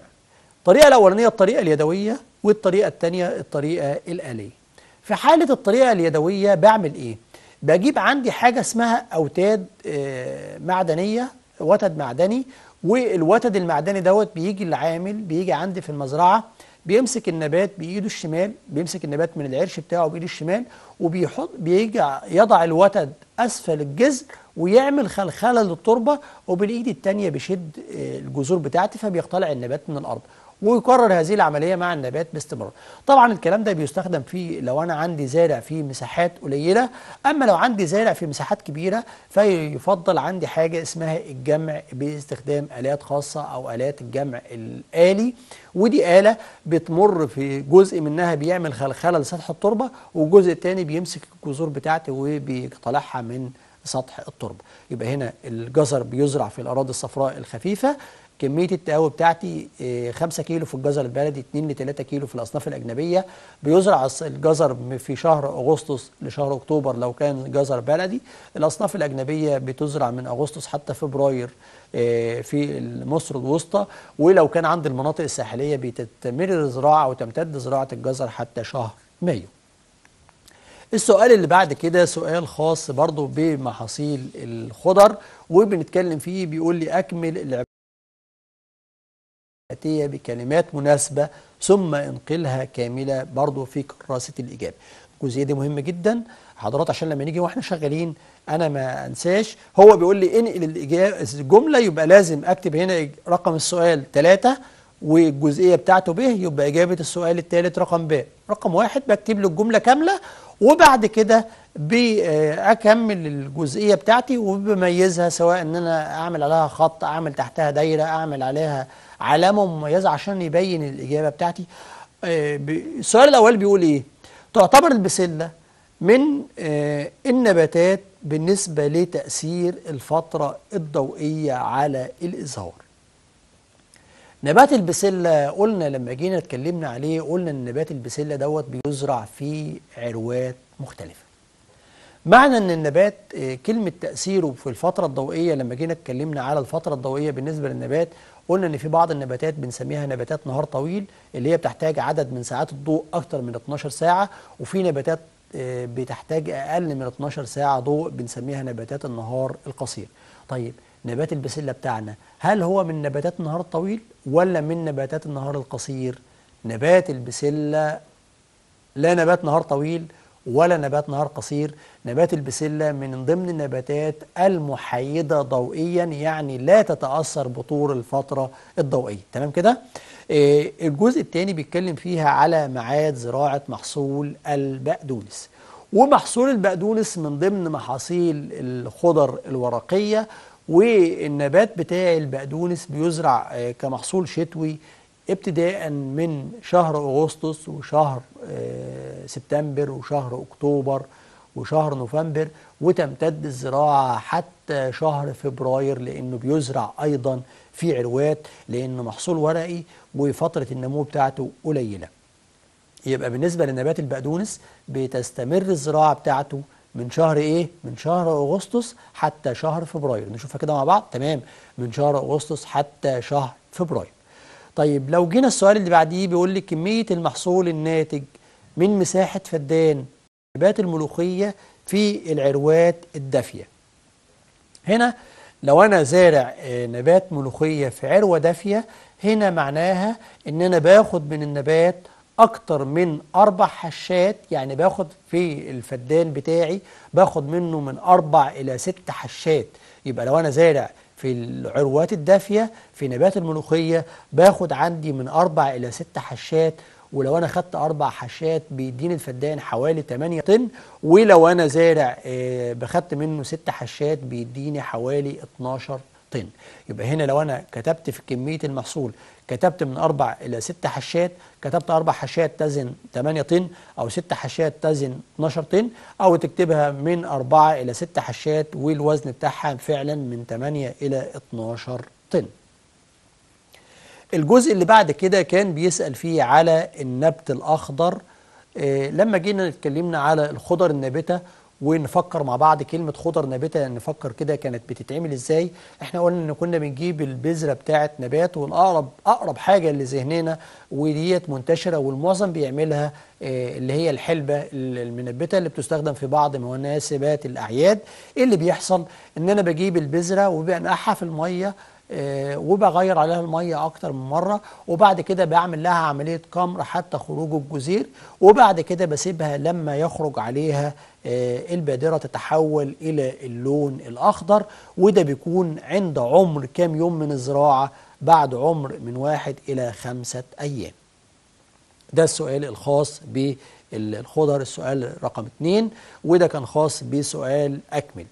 الطريقة الأولانية الطريقة اليدوية والطريقة الثانية الطريقة الآلية. في حالة الطريقة اليدوية بعمل إيه؟ بجيب عندي حاجة اسمها أوتاد آه، معدنية وتد معدني والوتد المعدني دوت بيجي العامل بيجي عندي في المزرعة بيمسك النبات بإيده الشمال بيمسك النبات من العرش بتاعه بإيده الشمال وبيحط بيجي يضع الوتد أسفل الجذر ويعمل خلخلة للتربة وبالإيد الثانية بيشد آه، الجذور بتاعتي فبيقتلع النبات من الأرض. ويكرر هذه العملية مع النبات باستمرار. طبعا الكلام ده بيستخدم في لو أنا عندي زارع في مساحات قليلة، أما لو عندي زارع في مساحات كبيرة فيفضل عندي حاجة اسمها الجمع باستخدام آلات خاصة أو آلات الجمع الآلي ودي آلة بتمر في جزء منها بيعمل خلخلة لسطح التربة والجزء الثاني بيمسك الجذور بتاعتي وبيطلعها من سطح التربة. يبقى هنا الجزر بيزرع في الأراضي الصفراء الخفيفة كمية التقاوي بتاعتي 5 كيلو في الجزر البلدي 2 ل 3 كيلو في الأصناف الأجنبية. بيزرع الجزر في شهر أغسطس لشهر أكتوبر لو كان جزر بلدي. الأصناف الأجنبية بتزرع من أغسطس حتى فبراير آه، في مصر الوسطى. ولو كان عند المناطق الساحلية بتستمر الزراعه وتمتد زراعة الجزر حتى شهر مايو. السؤال اللي بعد كده سؤال خاص برضو بمحاصيل الخضر وبنتكلم فيه بيقول لي أكمل العبارة الآتية بكلمات مناسبة ثم انقلها كاملة برضو في كراسة الإجابة الجزئية دي مهمة جدا. حضرات عشان لما نيجي وإحنا شغالين أنا ما أنساش هو بيقول لي انقل الإجابة الجملة يبقى لازم أكتب هنا رقم السؤال ثلاثة والجزئية بتاعته ب يبقى إجابة السؤال الثالث رقم ب. رقم واحد بكتب له الجملة كاملة وبعد كده بأكمل الجزئية بتاعتي وبميزها سواء إن أنا أعمل عليها خط أعمل تحتها دايرة أعمل عليها علامة مميزة عشان يبين الإجابة بتاعتي. آه، السؤال الأول بيقول إيه؟ تعتبر البسلة من آه، النباتات بالنسبة لتأثير الفترة الضوئية على الإزهار. نبات البسلة قلنا لما جينا اتكلمنا عليه قلنا إن نبات البسلة دوت بيزرع في عروات مختلفة. معنى إن النبات آه، كلمة تأثيره في الفترة الضوئية لما جينا اتكلمنا على الفترة الضوئية بالنسبة للنبات قلنا إن في بعض النباتات بنسميها نباتات نهار طويل اللي هي بتحتاج عدد من ساعات الضوء أكتر من 12 ساعة وفي نباتات آه، بتحتاج أقل من 12 ساعة ضوء بنسميها نباتات النهار القصير. طيب نبات البسلة بتاعنا. هل هو من نباتات النهار الطويل ولا من نباتات النهار القصير؟ نبات البسلة لا نبات نهار طويل ولا نبات نهار قصير. نبات البسلة من ضمن النباتات المحيدة ضوئيا يعني لا تتأثر بطول الفترة الضوئية. تمام كده؟ آه، الجزء الثاني بيتكلم فيها على معاد زراعة محصول البقدونس. ومحصول البقدونس من ضمن محاصيل الخضر الورقية والنبات بتاع البقدونس بيزرع آه، كمحصول شتوي ابتداء من شهر أغسطس وشهر آه، سبتمبر وشهر أكتوبر وشهر نوفمبر وتمتد الزراعة حتى شهر فبراير لأنه بيزرع أيضا في عروات لأنه محصول ورقي وفترة النمو بتاعته قليلة. يبقى بالنسبة لنبات البقدونس بتستمر الزراعة بتاعته من شهر إيه؟ من شهر أغسطس حتى شهر فبراير، نشوفها كده مع بعض، تمام، من شهر أغسطس حتى شهر فبراير. طيب لو جينا السؤال اللي بعديه بيقول لي كمية المحصول الناتج من مساحة فدان نبات الملوخية في العروات الدافية. هنا لو أنا زارع آه، نبات ملوخية في عروة دافية هنا معناها إن أنا باخد من النبات أكتر من أربع حشات يعني باخد في الفدان بتاعي باخد منه من أربع إلى ست حشات. يبقى لو أنا زارع في العروات الدافية في نبات الملوخية باخد عندي من أربع إلى ست حشات. ولو أنا خدت أربع حشات بيديني الفدان حوالي 8 طن. ولو أنا زارع آه، بخدت منه ست حشات بيديني حوالي 12 طن يبقى هنا لو أنا كتبت في كمية المحصول كتبت من أربع إلى ست حشات كتبت أربع حشات تزن 8 طن أو ست حشات تزن 12 طن أو تكتبها من أربعة إلى ست حشات والوزن بتاعها فعلا من 8 إلى 12 طن. الجزء اللي بعد كده كان بيسأل فيه على النبت الأخضر. آه، لما جينا اتكلمنا على الخضر النابتة ونفكر مع بعض كلمة خضر نابتة نفكر كده كانت بتتعمل إزاي. إحنا قلنا إن كنا بنجيب البذرة بتاعة نبات والأقرب أقرب حاجة لذهننا وديت منتشرة والمعظم بيعملها آه، اللي هي الحلبة المنبتة اللي بتستخدم في بعض مناسبات الأعياد. إيه اللي بيحصل إن أنا بجيب البذرة وبنقعها في المية وبغير عليها المية أكتر من مرة وبعد كده بعمل لها عملية كمر حتى خروج الجزير وبعد كده بسيبها لما يخرج عليها آه، البادرة تتحول إلى اللون الأخضر وده بيكون عند عمر كام يوم من الزراعة بعد عمر من واحد إلى خمسة أيام. ده السؤال الخاص بالخضر السؤال رقم اتنين وده كان خاص بسؤال أكمل.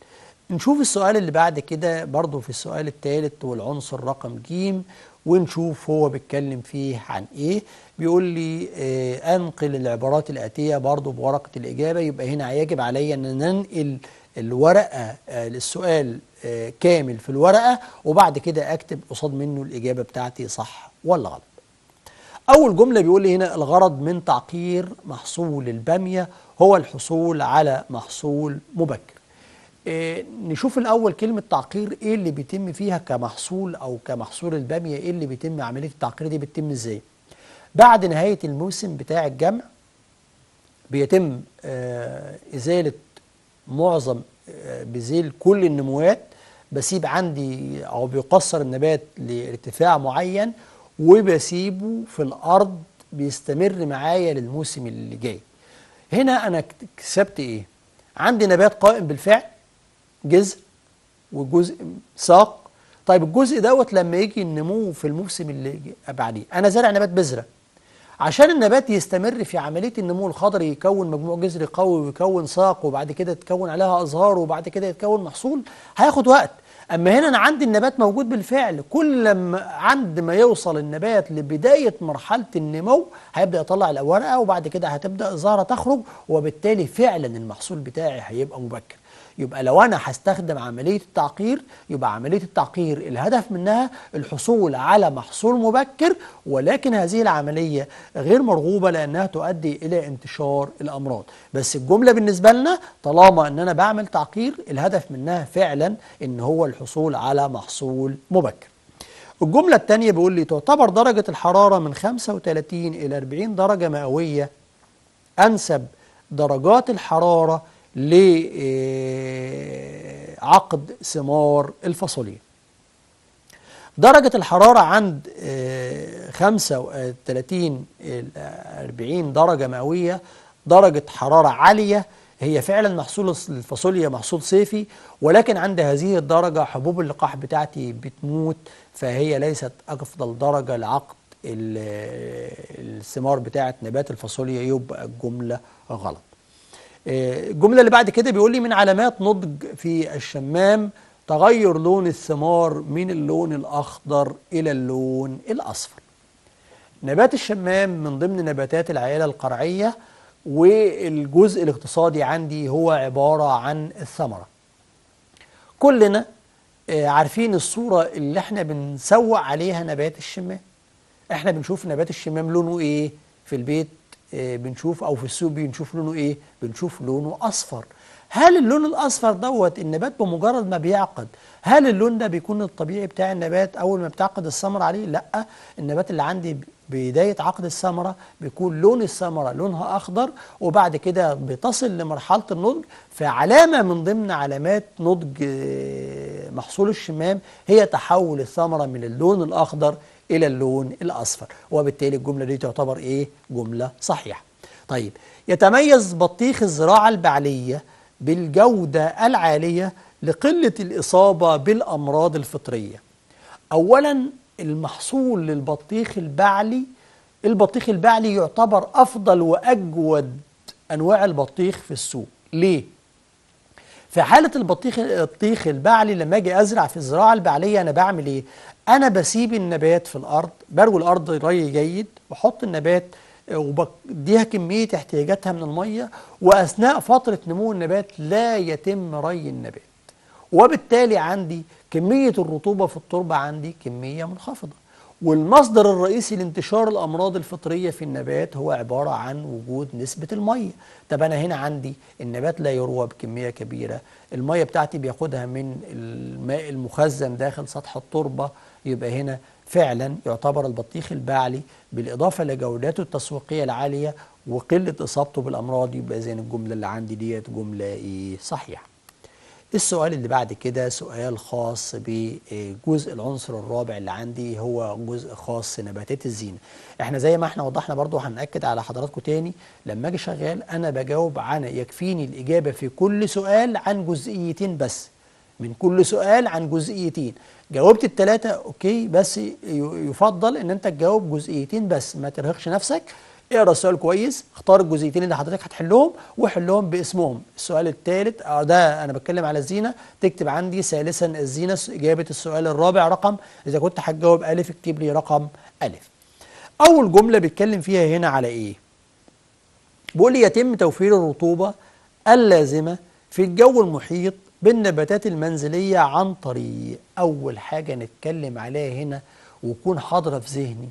نشوف السؤال اللي بعد كده برضو في السؤال الثالث والعنصر رقم جيم ونشوف هو بيتكلم فيه عن إيه. بيقول لي آه أنقل العبارات الآتية برضو بورقة الإجابة. يبقى هنا يجب علي أن ننقل الورقة آه للسؤال آه كامل في الورقة وبعد كده أكتب قصاد منه الإجابة بتاعتي صح ولا غلط. أول جملة بيقول لي هنا الغرض من تعقير محصول البامية هو الحصول على محصول مبكر. إيه نشوف الأول كلمة تعقير إيه اللي بيتم فيها كمحصول أو كمحصول البامية إيه اللي بيتم عملية التعقير دي بتتم إزاي؟ بعد نهاية الموسم بتاع الجمع بيتم آه إزالة معظم آه بذيل كل النموات بسيب عندي أو بيقصر النبات لارتفاع معين وبسيبه في الأرض بيستمر معايا للموسم اللي جاي هنا أنا كسبت إيه عندي نبات قائم بالفعل جذر وجزء ساق. طيب الجزء دوت لما يجي النمو في الموسم اللي بعديه. أنا زارع نبات بذرة. عشان النبات يستمر في عملية النمو الخضري يكون مجموع جذري قوي ويكون ساق وبعد كده تكون عليها أزهار وبعد كده يتكون محصول هياخد وقت. أما هنا أنا عندي النبات موجود بالفعل. كل لما عند ما يوصل النبات لبداية مرحلة النمو هيبدأ يطلع الورقة وبعد كده هتبدأ الزهرة تخرج وبالتالي فعلا المحصول بتاعي هيبقى مبكر. يبقى لو أنا هستخدم عملية التعقير يبقى عملية التعقير الهدف منها الحصول على محصول مبكر ولكن هذه العملية غير مرغوبة لأنها تؤدي إلى انتشار الأمراض. بس الجملة بالنسبة لنا طالما إن أنا بعمل تعقير الهدف منها فعلا إن هو الحصول على محصول مبكر. الجملة الثانية بيقول لي تعتبر درجة الحرارة من 35 إلى 40 درجة مئوية أنسب درجات الحرارة لعقد ثمار الفاصوليا. درجة الحرارة عند 35 40 درجة مئوية. درجة حرارة عالية هي فعلا محصول الفاصوليا محصول صيفي ولكن عند هذه الدرجة حبوب اللقاح بتاعتي بتموت فهي ليست أفضل درجة لعقد الثمار بتاعت نبات الفاصوليا يبقى الجملة غلط. الجملة اللي بعد كده بيقول لي من علامات نضج في الشمام تغير لون الثمار من اللون الأخضر إلى اللون الأصفر. نبات الشمام من ضمن نباتات العائلة القرعية والجزء الاقتصادي عندي هو عبارة عن الثمرة. كلنا عارفين الصورة اللي إحنا بنسوق عليها نبات الشمام. إحنا بنشوف نبات الشمام لونه إيه في البيت؟ بنشوف أو في السوق بنشوف لونه إيه؟ بنشوف لونه أصفر. هل اللون الأصفر دوت النبات بمجرد ما بيعقد هل اللون ده بيكون الطبيعي بتاع النبات أول ما بتعقد الثمرة عليه؟ لأ النبات اللي عندي بدايه عقد الثمرة بيكون لون الثمرة لونها أخضر وبعد كده بتصل لمرحلة النضج. فعلامة من ضمن علامات نضج محصول الشمام هي تحول الثمرة من اللون الأخضر إلى اللون الأصفر وبالتالي الجملة دي تعتبر إيه؟ جملة صحيحة. طيب يتميز بطيخ الزراعة البعلية بالجودة العالية لقلة الإصابة بالأمراض الفطرية. اولا المحصول للبطيخ البعلي البطيخ البعلي يعتبر أفضل وأجود أنواع البطيخ في السوق. ليه؟ في حالة البطيخ البطيخ البعلي لما أجي أزرع في الزراعة البعلية أنا بعمل إيه؟ أنا بسيب النبات في الأرض بروي الأرض ري جيد واحط النبات وبديها كمية احتياجاتها من المية وأثناء فترة نمو النبات لا يتم ري النبات. وبالتالي عندي كمية الرطوبة في التربة عندي كمية منخفضة. والمصدر الرئيسي لانتشار الأمراض الفطرية في النبات هو عبارة عن وجود نسبة المية. طب أنا هنا عندي النبات لا يروى بكمية كبيرة المية بتاعتي بياخدها من الماء المخزن داخل سطح التربة يبقى هنا فعلا يعتبر البطيخ البعلي بالإضافة لجوداته التسويقية العالية وقلة إصابته بالأمراض. يبقى زي الجملة اللي عندي ديت جملة إيه؟ صحيحة. السؤال اللي بعد كده سؤال خاص بجزء العنصر الرابع اللي عندي هو جزء خاص نباتات الزينة. إحنا زي ما إحنا وضحنا برضو هنأكد على حضراتكم تاني لما أجي شغال أنا بجاوب عن يكفيني الإجابة في كل سؤال عن جزئيتين بس. من كل سؤال عن جزئيتين. جاوبت التلاتة أوكي بس يفضل إن أنت تجاوب جزئيتين بس ما ترهقش نفسك. اقرأ السؤال كويس اختار الجزئيتين اللي حضرتك هتحلهم وحلهم باسمهم. السؤال الثالث ده أنا بتكلم على الزينة. تكتب عندي ثالثا الزينة إجابة السؤال الرابع رقم. إذا كنت هتجاوب ألف اكتب لي رقم ألف. أول جملة بيتكلم فيها هنا على إيه؟ بيقول لي يتم توفير الرطوبة اللازمة في الجو المحيط بالنباتات المنزلية عن طريق أول حاجة نتكلم عليها هنا ويكون حاضرة في ذهني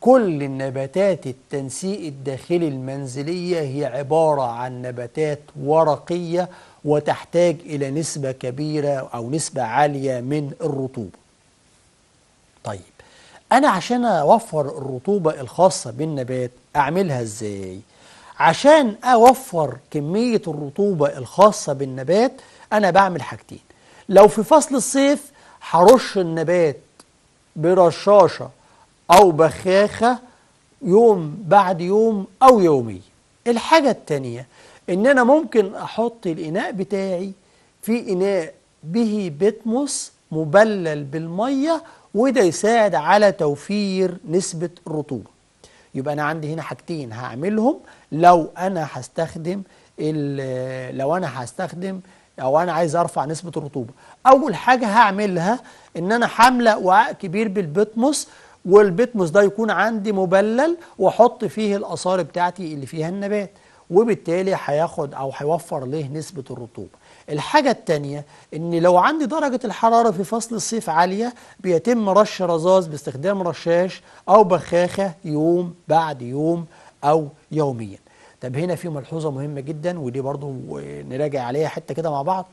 كل النباتات التنسيق الداخلي المنزلية هي عبارة عن نباتات ورقية وتحتاج إلى نسبة كبيرة أو نسبة عالية من الرطوبة طيب أنا عشان أوفر الرطوبة الخاصة بالنبات أعملها إزاي؟ عشان أوفر كمية الرطوبة الخاصة بالنبات أنا بعمل حاجتين. لو في فصل الصيف هرش النبات برشاشة أو بخاخة يوم بعد يوم أو يومي الحاجة التانية إن أنا ممكن أحط الإناء بتاعي في إناء به بتموس مبلل بالمية وده يساعد على توفير نسبة الرطوبة. يبقى أنا عندي هنا حاجتين هعملهم. لو أنا هستخدم لو أنا هستخدم أو أنا عايز أرفع نسبة الرطوبة. أول حاجة هعملها إن أنا حاملة وعاء كبير بالبتموس والبتموس ده يكون عندي مبلل وأحط فيه الآثار بتاعتي اللي فيها النبات وبالتالي هياخد أو هيوفر له نسبة الرطوبة. الحاجة التانية إن لو عندي درجة الحرارة في فصل الصيف عالية بيتم رش رذاذ باستخدام رشاش أو بخاخة يوم بعد يوم أو يوميا. طب هنا في ملحوظة مهمة جدا ودي برضو نراجع عليها حتة كده مع بعض.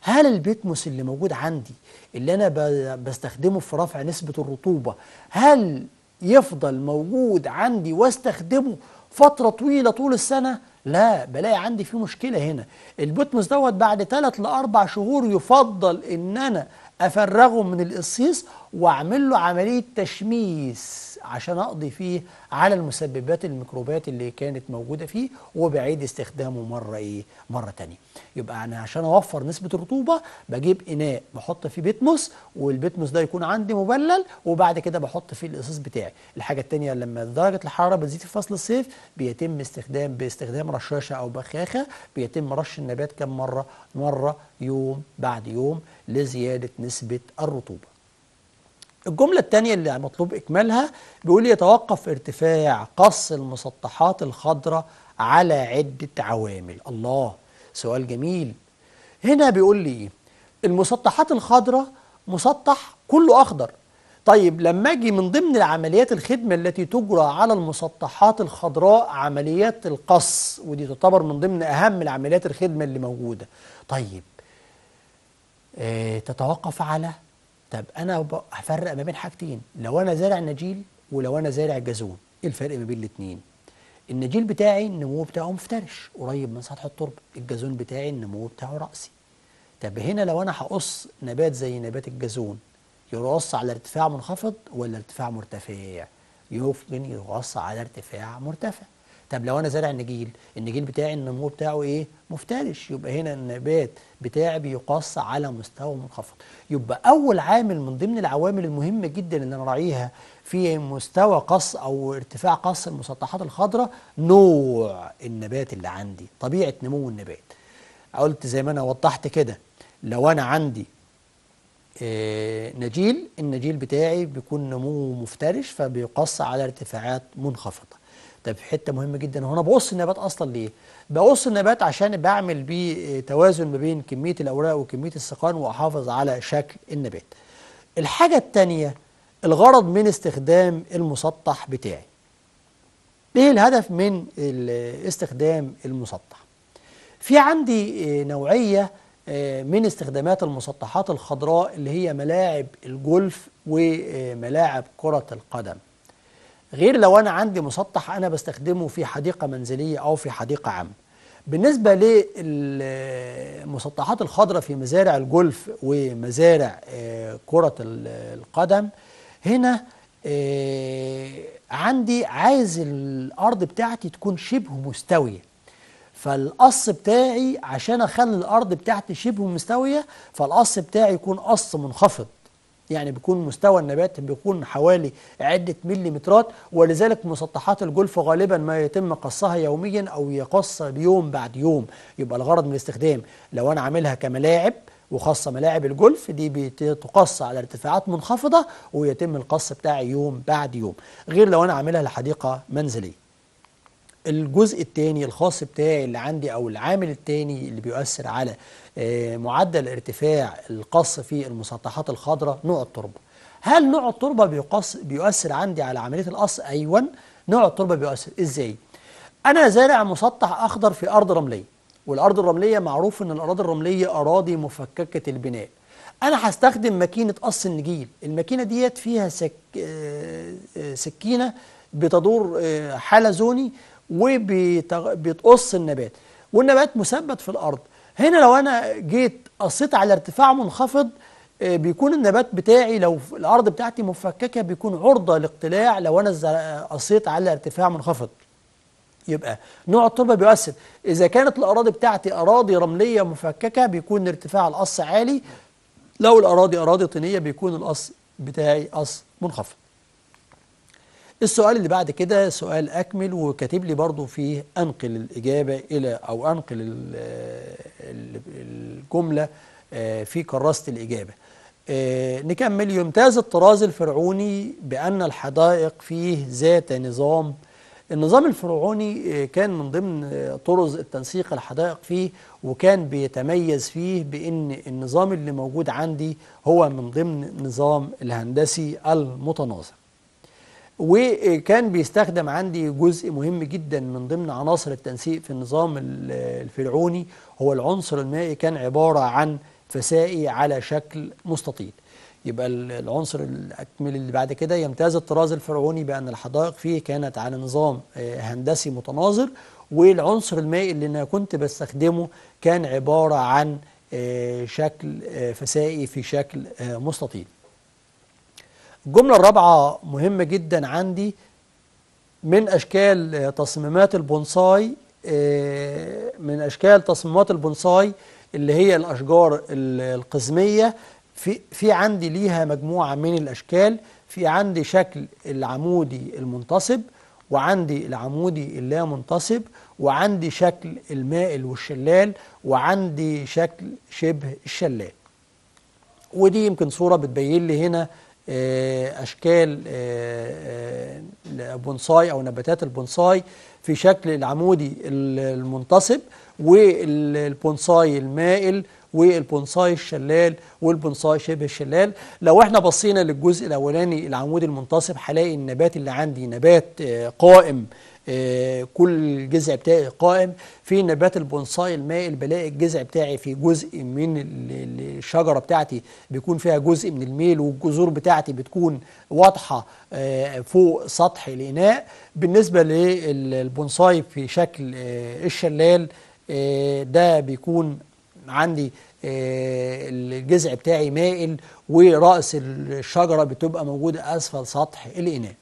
هل البيتموس اللي موجود عندي اللي أنا بستخدمه في رفع نسبة الرطوبة هل يفضل موجود عندي واستخدمه فترة طويلة طول السنة؟ لا بلاقي عندي في مشكلة هنا. البيتموس دوت بعد ثلاث لأربع شهور يفضل إن أنا أفرغه من القصيص وأعمل له عملية تشميس. عشان أقضي فيه على المسببات الميكروبات اللي كانت موجودة فيه وبعيد استخدامه مرة إيه؟ مرة ثانية يبقى أنا عشان أوفر نسبة الرطوبة بجيب إناء بحط فيه بيتموس والبيتموس ده يكون عندي مبلل وبعد كده بحط فيه القصيص بتاعي. الحاجة الثانية لما درجة الحرارة بتزيد في فصل الصيف بيتم استخدام باستخدام رشاشة أو بخاخة بيتم رش النبات كم مرة؟ مرة يوم بعد يوم لزيادة نسبة الرطوبة. الجملة الثانية اللي مطلوب إكمالها بيقول يتوقف ارتفاع قص المسطحات الخضراء على عدة عوامل. الله سؤال جميل. هنا بيقول لي المسطحات الخضراء مسطح كله أخضر. طيب لما أجي من ضمن العمليات الخدمة التي تجرى على المسطحات الخضراء عمليات القص ودي تعتبر من ضمن أهم العمليات الخدمة اللي موجودة. طيب آه تتوقف على طب أنا هفرق ما بين حاجتين لو أنا زارع نجيل ولو أنا زارع جازون إيه الفرق ما بين الاثنين النجيل بتاعي النمو بتاعه مفترش قريب من سطح التربة الجازون بتاعي النمو بتاعه رأسي. طب هنا لو أنا هقص نبات زي نبات الجازون يقص على ارتفاع منخفض ولا ارتفاع مرتفع؟ يمكن يقص على ارتفاع مرتفع. طب لو أنا زارع نجيل النجيل بتاعي النمو بتاعه إيه؟ مفترش. يبقى هنا النبات بتاعي بيقص على مستوى منخفض. يبقى أول عامل من ضمن العوامل المهمة جدا اللي أنا راعيها في مستوى قص أو ارتفاع قص المسطحات الخضراء نوع النبات اللي عندي طبيعة نمو النبات. قلت زي ما أنا وضحت كده لو أنا عندي آه، نجيل النجيل بتاعي بيكون نموه مفترش فبيقص على ارتفاعات منخفضة. طب حتة مهمة جدا. هو أنا بقص النبات أصلا ليه؟ بقص النبات عشان بعمل بيه توازن ما بين كمية الأوراق وكمية السقان وأحافظ على شكل النبات. الحاجة الثانية الغرض من استخدام المسطح بتاعي. إيه الهدف من استخدام المسطح؟ في عندي نوعية من استخدامات المسطحات الخضراء اللي هي ملاعب الجولف وملاعب كرة القدم. غير لو أنا عندي مسطح أنا بستخدمه في حديقة منزلية أو في حديقة عامة. بالنسبة للمسطحات الخضراء في مزارع الجولف ومزارع آه، كرة القدم هنا آه، عندي عايز الأرض بتاعتي تكون شبه مستوية. فالقص بتاعي عشان أخلي الأرض بتاعتي شبه مستوية فالقص بتاعي يكون قص منخفض. يعني بيكون مستوى النبات بيكون حوالي عدة مليمترات ولذلك مسطحات الجلف غالبا ما يتم قصها يوميا أو يقص بيوم بعد يوم. يبقى الغرض من الاستخدام لو أنا عاملها كملاعب وخاصة ملاعب الجولف دي بتقص على ارتفاعات منخفضة ويتم القص بتاعي يوم بعد يوم. غير لو أنا عاملها لحديقة منزلية. الجزء الثاني الخاص بتاعي اللي عندي أو العامل الثاني اللي بيؤثر على معدل ارتفاع القص في المسطحات الخضراء نوع التربة. هل نوع التربة بيقص بيؤثر عندي على عملية القص؟ أيوه نوع التربة بيؤثر. إزاي؟ أنا زارع مسطح أخضر في أرض رملية والأرض الرملية معروف إن الاراضي الرملية أراضي مفككة البناء. أنا هستخدم ماكينة قص النجيل. الماكينة ديت فيها سك... آه، آه، سكينة بتدور حلزوني وبتقص النبات. والنبات مثبت في الأرض. هنا لو أنا جيت قصيت على ارتفاع منخفض آه، بيكون النبات بتاعي لو في الأرض بتاعتي مفككة بيكون عرضة لاقتلاع لو أنا الزر- قصيت على ارتفاع منخفض. يبقى نوع التربة بيؤثر. إذا كانت الأراضي بتاعتي أراضي رملية مفككة بيكون ارتفاع القص عالي. لو الأراضي أراضي طينية بيكون القص بتاعي قص منخفض. السؤال اللي بعد كده سؤال أكمل وكاتب لي برضو فيه أنقل الإجابة إلى أو أنقل الجملة آه، في كراسة الإجابة. آه، نكمل. يمتاز الطراز الفرعوني بأن الحدائق فيه ذات نظام. النظام الفرعوني آه، كان من ضمن طرز التنسيق الحدائق فيه وكان بيتميز فيه بأن النظام اللي موجود عندي هو من ضمن نظام الهندسي المتناظر وكان بيستخدم عندي جزء مهم جدا من ضمن عناصر التنسيق في النظام ال- الفرعوني. هو العنصر المائي كان عبارة عن فسائي على شكل مستطيل. يبقى ال- العنصر الأكمل اللي بعد كده يمتاز الطراز الفرعوني بأن الحدائق فيه كانت على نظام آه، هندسي متناظر. والعنصر المائي اللي أنا كنت بستخدمه كان عبارة عن آه، شكل آه، فسائي في شكل مستطيل. الجملة الرابعة مهمة جدا عندي من أشكال آه، تصميمات البونساي آه، من أشكال تصميمات البونساي اللي هي الأشجار ال- القزمية. في في عندي ليها مجموعة من الأشكال. في عندي شكل العمودي المنتصب وعندي العمودي اللا منتصب وعندي شكل المائل والشلال وعندي شكل شبه الشلال. ودي يمكن صورة بتبين لي هنا أشكال آه، آه، بونساي أو نباتات البونساي في شكل العمودي ال- المنتصب والبونساي المائل والبونساي الشلال والبونساي شبه الشلال. لو إحنا بصينا للجزء الأولاني العمودي المنتصب هلاقي النبات اللي عندي نبات آه، قائم آه، كل الجذع بتاعي قائم في نبات البونساي المائل بلاقي الجذع بتاعي في جزء من ال- ال- الشجرة بتاعتي بيكون فيها جزء من الميل والجذور بتاعتي بتكون واضحة آه، فوق سطح الإناء. بالنسبة للبونساي في شكل آه، الشلال آه، ده بيكون عندي آه، الجذع بتاعي مائل ورأس الشجرة بتبقى موجودة أسفل سطح الإناء.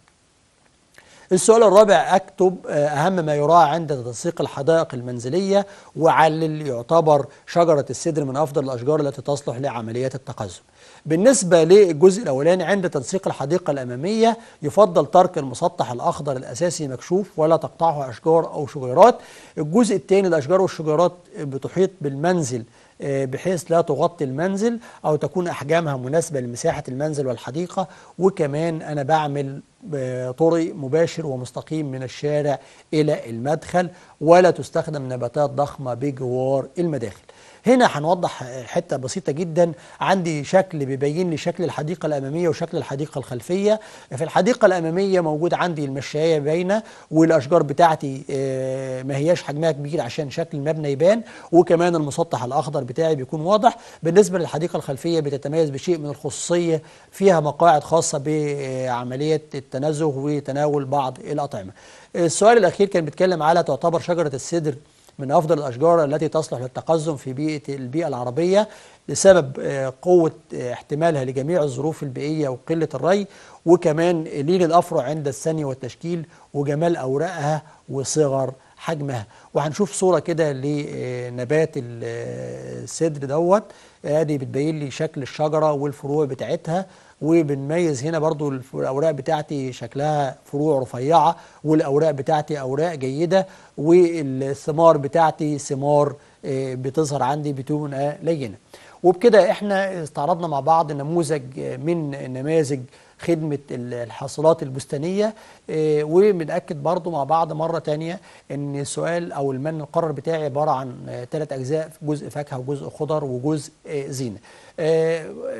السؤال الرابع أكتب آه، أهم ما يراعى عند تنسيق الحدائق المنزلية وعلل يعتبر شجرة السدر من أفضل الأشجار التي تصلح لعمليات التقزم. بالنسبة للجزء الأولاني عند تنسيق الحديقة الأمامية يفضل ترك المسطح الأخضر الأساسي مكشوف ولا تقطعه أشجار أو شجيرات. الجزء الثاني الأشجار والشجيرات بتحيط بالمنزل بحيث لا تغطي المنزل أو تكون أحجامها مناسبة لمساحة المنزل والحديقة. وكمان أنا بعمل آه، طرق مباشر ومستقيم من الشارع إلى المدخل ولا تستخدم نباتات ضخمة بجوار المداخل. هنا هنوضح حتة بسيطة جدا. عندي شكل بيبين لي شكل الحديقة الأمامية وشكل الحديقة الخلفية. في الحديقة الأمامية موجود عندي المشاية باينة والأشجار بتاعتي آه، ما هياش حجمها كبير عشان شكل المبنى يبان. وكمان المسطح الأخضر بتاعي بيكون واضح. بالنسبة للحديقة الخلفية بتتميز بشيء من الخصوصية فيها مقاعد خاصة بعملية التنزه وتناول بعض الأطعمة. السؤال الأخير كان بيتكلم على تعتبر شجرة السدر من أفضل الأشجار التي تصلح للتقزم في بيئة البيئة العربية لسبب آه، قوة آه، احتمالها لجميع الظروف البيئية وقلة الري وكمان لين الأفرع عند الثني والتشكيل وجمال أوراقها وصغر حجمها. وهنشوف صورة كده لنبات ال- آه، السدر دوت. ادي بتبين لي شكل الشجرة والفروع بتاعتها. وبنميز هنا برضو الأوراق بتاعتي شكلها فروع رفيعة والأوراق بتاعتي أوراق جيدة والثمار بتاعتي ثمار آه، بتظهر عندي بتبقى لينة. وبكده إحنا استعرضنا مع بعض نموذج آه، من نماذج خدمة ال- الحاصلات البستانية آه، وبنأكد برضو مع بعض مرة تانية إن السؤال أو المن القرر بتاعي عبارة عن ثلاث أجزاء جزء فاكهة وجزء خضر وجزء آه، زينة. آه،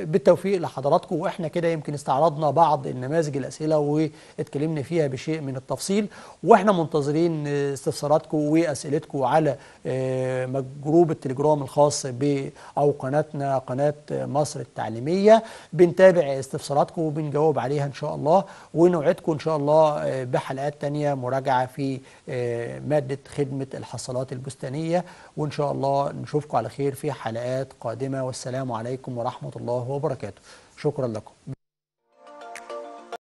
بالتوفيق لحضراتكم. وإحنا كده يمكن استعرضنا بعض النماذج الأسئلة واتكلمنا فيها بشيء من التفصيل. وإحنا منتظرين استفساراتكم وأسئلتكم على آه، جروب التليجرام الخاص ب أو قناتنا قناة مصر التعليمية. بنتابع استفساراتكم وبنجاوب نجاوب عليها إن شاء الله. ونوعدكم إن شاء الله آه، بحلقات تانية مراجعة في آه، مادة خدمة الحصلات البستانية. وإن شاء الله نشوفكم على خير في حلقات قادمة. والسلام عليكم ورحمة الله وبركاته. شكرا لكم.